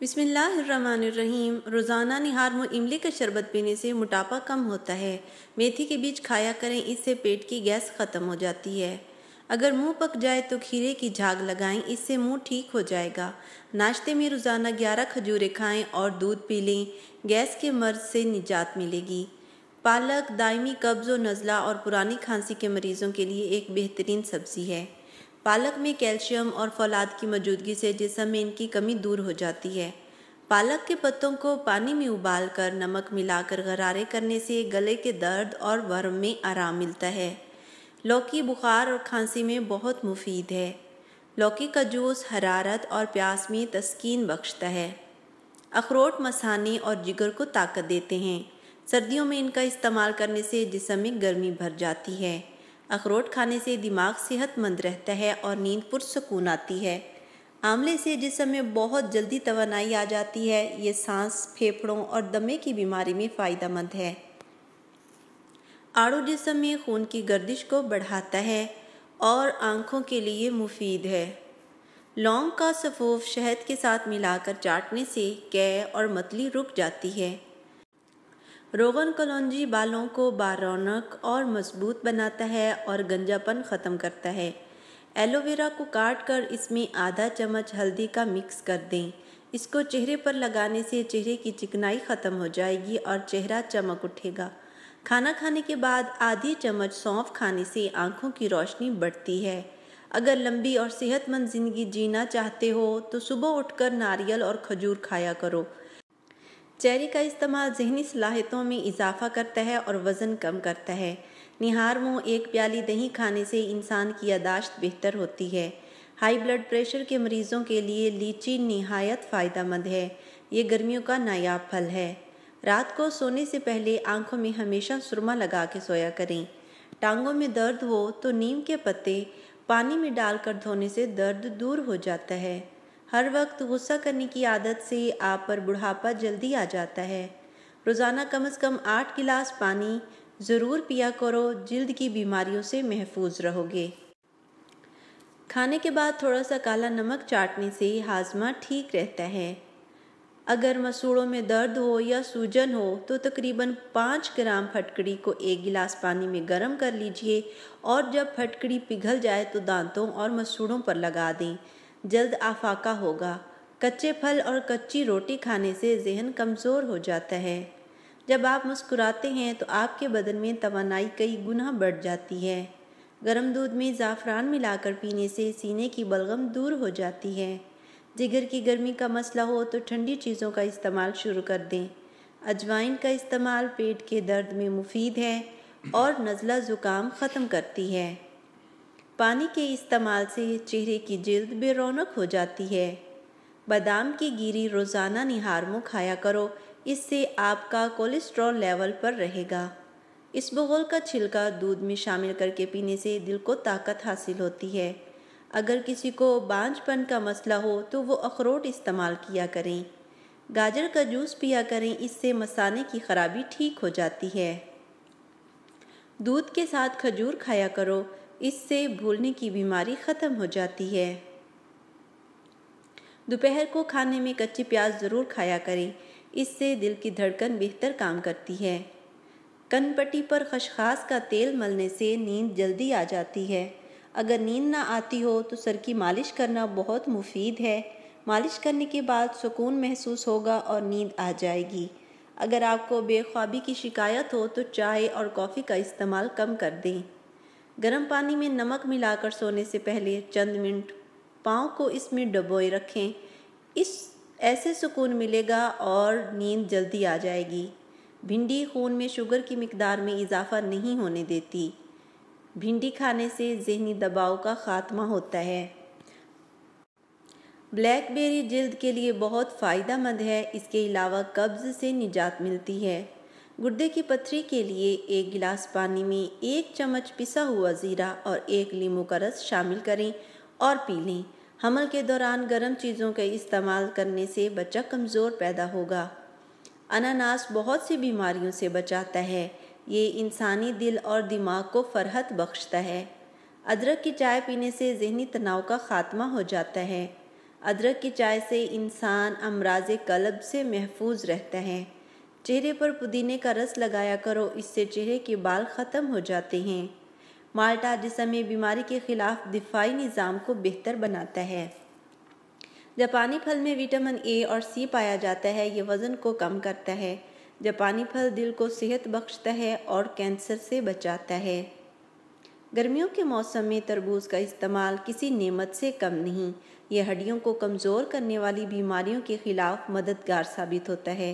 बिस्मिल्लाहिर्रहमानिर्रहीम। रोज़ाना निहार में इमली का शरबत पीने से मोटापा कम होता है। मेथी के बीज खाया करें, इससे पेट की गैस ख़त्म हो जाती है। अगर मुँह पक जाए तो खीरे की झाग लगाएँ, इससे मुँह ठीक हो जाएगा। नाश्ते में रोज़ाना ग्यारह खजूरें खाएँ और दूध पी लें। गैस के मर्ज से निजात मिलेगी। पालक दायमी कब्ज़ व नज़ला और पुरानी खांसी के मरीज़ों के लिए एक बेहतरीन सब्ज़ी है। पालक में कैल्शियम और फौलाद की मौजूदगी से जिसम में इनकी कमी दूर हो जाती है। पालक के पत्तों को पानी में उबाल कर नमक मिलाकर गरारे करने से गले के दर्द और वर्म में आराम मिलता है। लौकी, बुखार और खांसी में बहुत मुफीद है। लौकी का जूस हरारत और प्यास में तस्कीन बख्शता है। अखरोट, मसाने और जिगर को ताकत देते हैं। सर्दियों में इनका इस्तेमाल करने से जिसम में गर्मी भर जाती है। अखरोट खाने से दिमाग सेहतमंद रहता है और नींद पुरसकून आती है। आंवले से जिसम में बहुत जल्दी तोानाई आ जाती है, ये सांस, फेफड़ों और दमे की बीमारी में फ़ायदा मंद है। आड़ू जिसम में खून की गर्दिश को बढ़ाता है और आँखों के लिए मुफीद है। लौंग का सफ़ूफ शहद के साथ मिलाकर चाटने से कै और मतली रुक जाती है। रोगन कलौजी बालों को बारौनक और मज़बूत बनाता है और गंजापन ख़त्म करता है। एलोवेरा को काट कर इसमें आधा चम्मच हल्दी का मिक्स कर दें। इसको चेहरे पर लगाने से चेहरे की चिकनाई ख़त्म हो जाएगी और चेहरा चमक उठेगा। खाना खाने के बाद आधी चम्मच सौंफ खाने से आँखों की रोशनी बढ़ती है। अगर लंबी और सेहतमंद ज़िंदगी जीना चाहते हो तो सुबह उठकर नारियल और खजूर खाया करो। चेरी का इस्तेमाल जहनी सलाहियतों में इजाफा करता है और वज़न कम करता है। निहार मुँह एक प्याली दही खाने से इंसान की यादाश्त बेहतर होती है। हाई ब्लड प्रेशर के मरीज़ों के लिए लीची नहायत फ़ायदा है। ये गर्मियों का नायाब फल है। रात को सोने से पहले आँखों में हमेशा सुरमा लगा के सोया करें। टांगों में दर्द हो तो नीम के पत्ते पानी में डालकर धोने से दर्द दूर हो जाता है। हर वक्त गुस्सा करने की आदत से आप पर बुढ़ापा जल्दी आ जाता है। रोज़ाना कम से कम आठ गिलास पानी ज़रूर पिया करो, जल्द की बीमारियों से महफूज रहोगे। खाने के बाद थोड़ा सा काला नमक चाटने से हाजमा ठीक रहता है। अगर मसूड़ों में दर्द हो या सूजन हो तो तकरीबन पाँच ग्राम फटकड़ी को एक गिलास पानी में गर्म कर लीजिए और जब फटकड़ी पिघल जाए तो दांतों और मसूड़ों पर लगा दें। जल्द आफाका होगा। कच्चे फल और कच्ची रोटी खाने से जहन कमज़ोर हो जाता है। जब आप मुस्कुराते हैं तो आपके बदन में तोानाई कई गुना बढ़ जाती है। गर्म दूध में ज़ाफ़रान मिलाकर पीने से सीने की बलगम दूर हो जाती है। जिगर की गर्मी का मसला हो तो ठंडी चीज़ों का इस्तेमाल शुरू कर दें। अजवाइन का इस्तेमाल पेट के दर्द में मुफीद है और नज़ला ज़ुकाम ख़त्म करती है। पानी के इस्तेमाल से चेहरे की जल्द बेरौनक हो जाती है। बादाम की गिरी रोज़ाना निहार मुँह खाया करो, इससे आपका कोलेस्ट्रॉल लेवल पर रहेगा। इस बगोल का छिलका दूध में शामिल करके पीने से दिल को ताकत हासिल होती है। अगर किसी को बांझपन का मसला हो तो वो अखरोट इस्तेमाल किया करें। गाजर का जूस पिया करें, इससे मसाने की खराबी ठीक हो जाती है। दूध के साथ खजूर खाया करो इससे भूलने की बीमारी ख़त्म हो जाती है। दोपहर को खाने में कच्ची प्याज ज़रूर खाया करें। इससे दिल की धड़कन बेहतर काम करती है। कनपट्टी पर खशखास का तेल मलने से नींद जल्दी आ जाती है। अगर नींद ना आती हो तो सर की मालिश करना बहुत मुफीद है। मालिश करने के बाद सुकून महसूस होगा और नींद आ जाएगी। अगर आपको बेख्वाबी की शिकायत हो तो चाय और कॉफ़ी का इस्तेमाल कम कर दें। गर्म पानी में नमक मिलाकर सोने से पहले चंद मिनट पाँव को इसमें डबोए रखें। इस ऐसे सुकून मिलेगा और नींद जल्दी आ जाएगी। भिंडी खून में शुगर की मकदार में इजाफा नहीं होने देती। भिंडी खाने से जहनी दबाव का खात्मा होता है। ब्लैकबेरी जल्द के लिए बहुत फ़ायदा मंद है। इसके अलावा कब्ज़ से निजात मिलती है। गुर्दे की पथरी के लिए एक गिलास पानी में एक चम्मच पिसा हुआ ज़ीरा और एक लीमू का रस शामिल करें और पी लें। हमल के दौरान गर्म चीज़ों का इस्तेमाल करने से बच्चा कमज़ोर पैदा होगा। अनानास बहुत सी बीमारियों से बचाता है। ये इंसानी दिल और दिमाग को फरहत बख्शता है। अदरक की चाय पीने से जहनी तनाव का खात्मा हो जाता है। अदरक की चाय से इंसान अमराज कलब से महफूज रहता है। चेहरे पर पुदीने का रस लगाया करो, इससे चेहरे के बाल ख़त्म हो जाते हैं। माल्टा जिसमें बीमारी के खिलाफ दिफाई निज़ाम को बेहतर बनाता है। जापानी फल में विटामिन ए और सी पाया जाता है ये वज़न को कम करता है। जापानी फल दिल को सेहत बख्शता है और कैंसर से बचाता है। गर्मियों के मौसम में तरबूज का इस्तेमाल किसी नेमत से कम नहीं ये हड्डियों को कमज़ोर करने वाली बीमारियों के खिलाफ मददगार साबित होता है।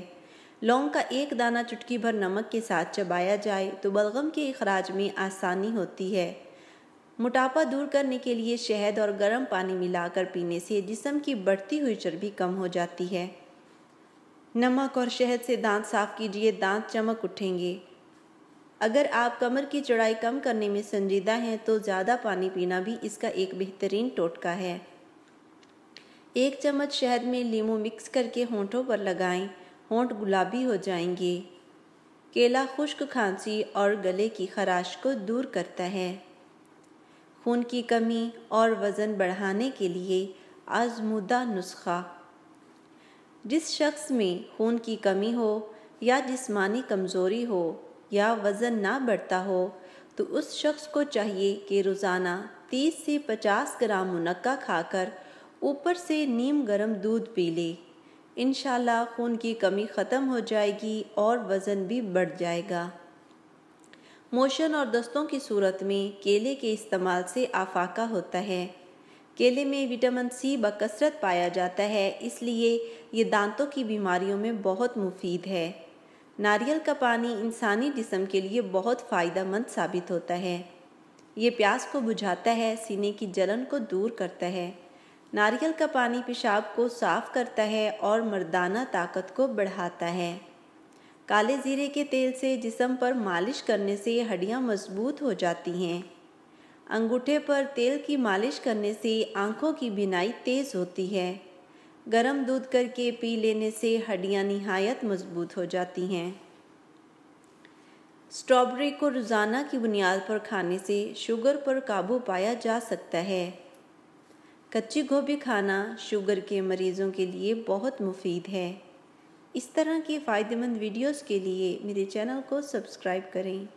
लौंग का एक दाना चुटकी भर नमक के साथ चबाया जाए तो बलगम के अखराज में आसानी होती है। मोटापा दूर करने के लिए शहद और गर्म पानी मिलाकर पीने से जिसम की बढ़ती हुई चर्बी कम हो जाती है। नमक और शहद से दांत साफ़ कीजिए, दांत चमक उठेंगे। अगर आप कमर की चौड़ाई कम करने में संजीदा हैं तो ज़्यादा पानी पीना भी इसका एक बेहतरीन टोटका है। एक चम्मच शहद में लीमू मिक्स करके होंठों पर लगाएँ। होंठ गुलाबी हो जाएँगे। केला खुश्क खांसी और गले की खराश को दूर करता है। खून की कमी और वज़न बढ़ाने के लिए आजमुदा नुस्खा। जिस शख्स में खून की कमी हो या जिस्मानी कमज़ोरी हो या वज़न ना बढ़ता हो तो उस शख्स को चाहिए कि रोज़ाना 30 से 50 ग्राम मुनक्का खाकर ऊपर से नीम गर्म दूध पी ले। इन खून की कमी ख़त्म हो जाएगी और वज़न भी बढ़ जाएगा। मोशन और दस्तों की सूरत में केले के इस्तेमाल से आफाका होता है। केले में विटामिन सी बकसरत पाया जाता है, इसलिए ये दांतों की बीमारियों में बहुत मुफीद है। नारियल का पानी इंसानी जिसम के लिए बहुत फ़ायदा मंद साबित होता है। ये प्यास को बुझाता है, सीने की जलन को दूर करता है। नारियल का पानी पेशाब को साफ़ करता है और मर्दाना ताकत को बढ़ाता है। काले ज़ीरे के तेल से जिसम पर मालिश करने से हड्डियाँ मज़बूत हो जाती हैं। अंगूठे पर तेल की मालिश करने से आँखों की बिनाई तेज़ होती है। गरम दूध करके पी लेने से हड्डियाँ नहायत मज़बूत हो जाती हैं। स्ट्रॉबेरी को रोज़ाना की बुनियाद पर खाने से शुगर पर काबू पाया जा सकता है। कच्ची गोभी खाना शुगर के मरीज़ों के लिए बहुत मुफीद है। इस तरह की फ़ायदेमंद वीडियोस के लिए मेरे चैनल को सब्सक्राइब करें।